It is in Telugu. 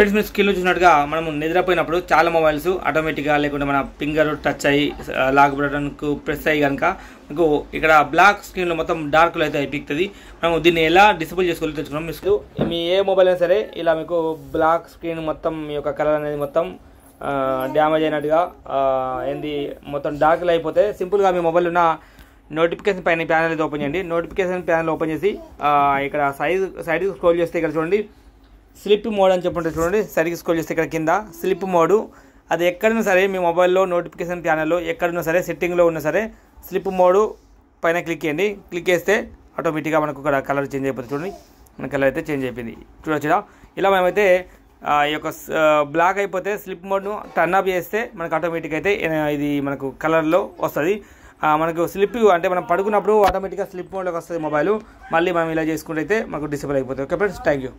ఫ్రెండ్స్ మీరు స్కిల్ చూసినట్టుగా మనం నిద్రపోయినప్పుడు చాలా మొబైల్స్ ఆటోమేటిక్గా లేకుంటే మన ఫింగర్ టచ్ అయ్యి లాక్ బటన్కు ప్రెస్ అయ్యి కనుక మీకు ఇక్కడ బ్లాక్ స్క్రీన్లో మొత్తం డార్క్లో అయితే అయిపోతుంది. మనం దీన్ని ఎలా డిసేబుల్ చేసుకోవాలో తెలుసుకున్నాం మీకు మీ ఏ మొబైల్ అయినా సరే ఇలా మీకు బ్లాక్ స్క్రీన్ మొత్తం మీ యొక్క కలర్ అనేది మొత్తం డ్యామేజ్ అయినట్టుగా ఏంది మొత్తం డార్క్లో అయిపోతే సింపుల్గా మీ మొబైల్ ఉన్న నోటిఫికేషన్ పైన ప్యానల్ అయితే ఓపెన్ చేయండి. నోటిఫికేషన్ ప్యానల్ ఓపెన్ చేసి ఇక్కడ సైజ్ సైడ్ స్క్రోల్ చేస్తే ఇక్కడ చూడండి. స్లిప్ మోడ్ అని చెప్పంటే చూడండి. సరిగ్గా స్కోల్ చేస్తే ఇక్కడ కింద స్లిప్ మోడ్. అది ఎక్కడైనా సరే మీ మొబైల్లో నోటిఫికేషన్ ప్యానల్లో ఎక్కడున్నా సరే సెట్టింగ్లో ఉన్నా సరే స్లిప్ మోడ్ పైన క్లిక్ చేయండి. క్లిక్ చేస్తే ఆటోమేటిక్గా మనకు ఇక్కడ కలర్ చేంజ్ అయిపోతుంది చూడండి. మన కలర్ అయితే చేంజ్ అయిపోయింది. చూడొచ్చుదా ఇలా మేమైతే ఈ యొక్క బ్లాక్ అయిపోతే స్లిప్ మోడ్ను టర్న్ ఆఫ్ చేస్తే మనకు ఆటోమేటిక్ అయితే ఇది మనకు కలర్లో వస్తుంది. మనకు స్లిప్ అంటే మనం పడుకున్నప్పుడు ఆటోమేటిక్గా స్లిప్ మోడ్లోకి వస్తుంది మొబైల్ మళ్ళీ మనం ఇలా చేసుకుంటే అయితే మనకు డిసేబుల్ అయిపోతుంది. Okay friends thank you